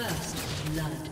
First blood.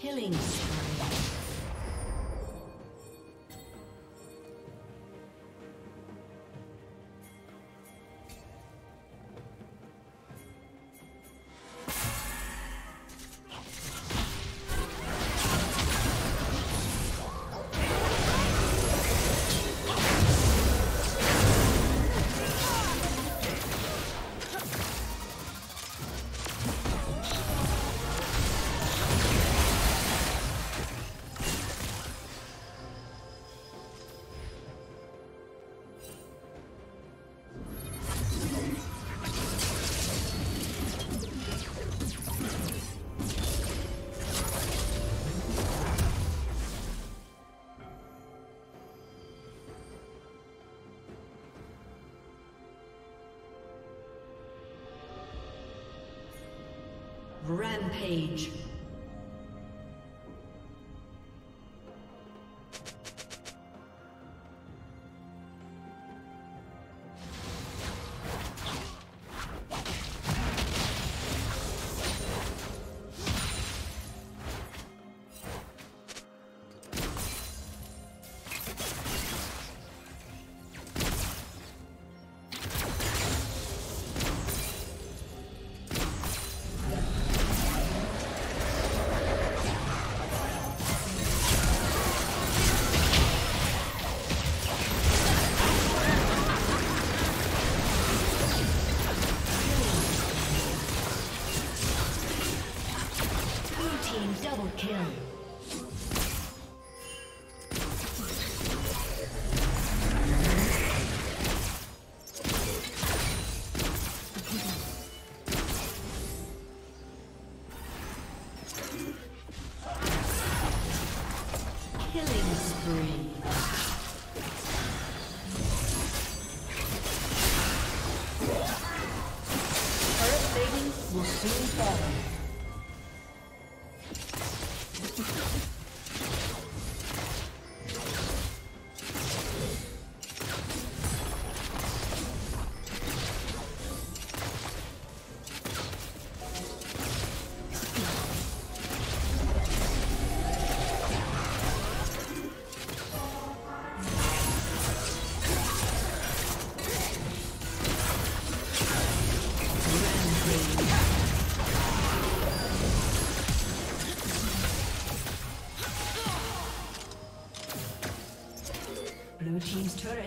Killing spree. Rampage.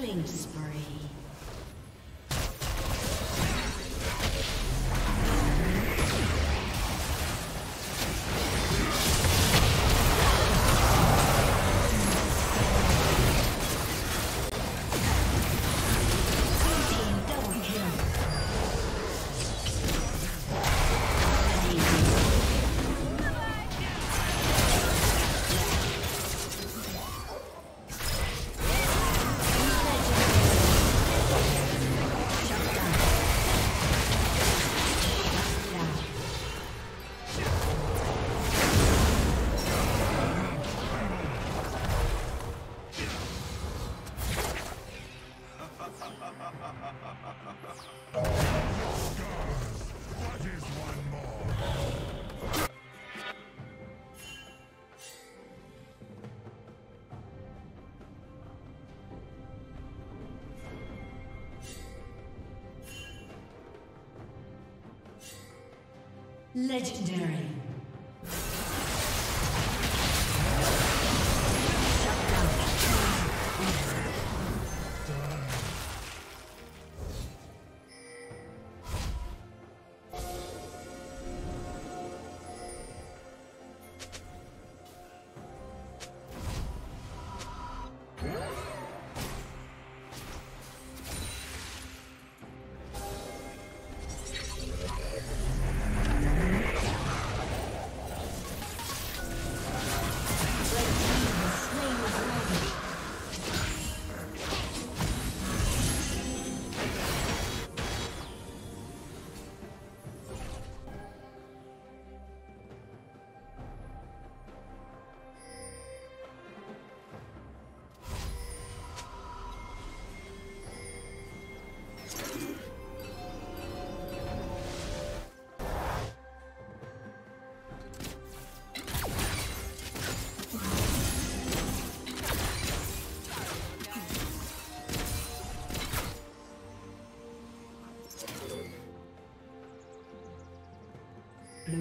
Killing Legendary.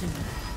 soon.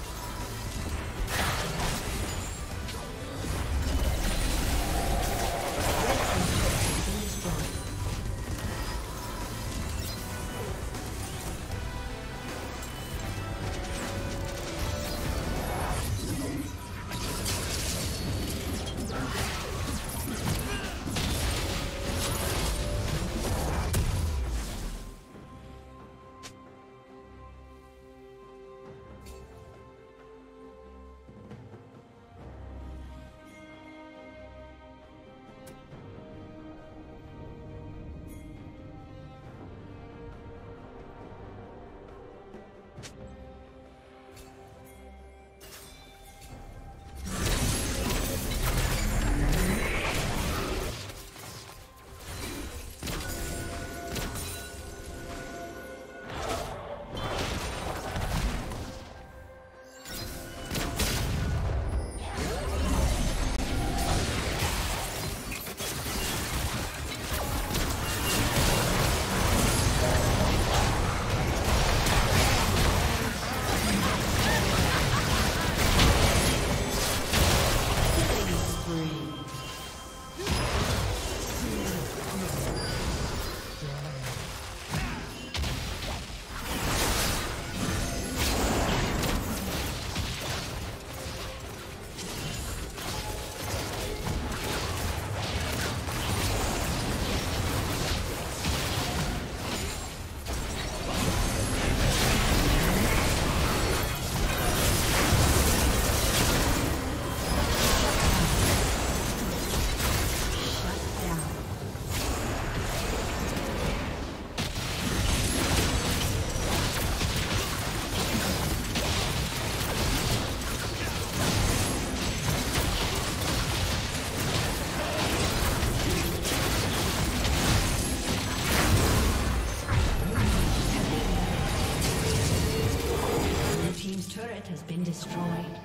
Respawning been destroyed.